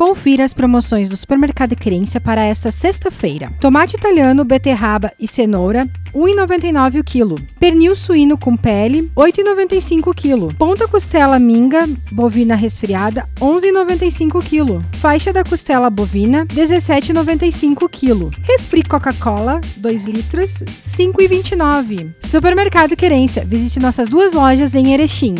Confira as promoções do Supermercado Querência para esta sexta-feira. Tomate italiano, beterraba e cenoura, 1,99 o quilo. Pernil suíno com pele, 8,95 o quilo. Ponta costela minga bovina resfriada, 11,95 o quilo. Faixa da costela bovina, 17,95 o quilo. Refri Coca-Cola, 2 litros, 5,29. Supermercado Querência. Visite nossas duas lojas em Erechim.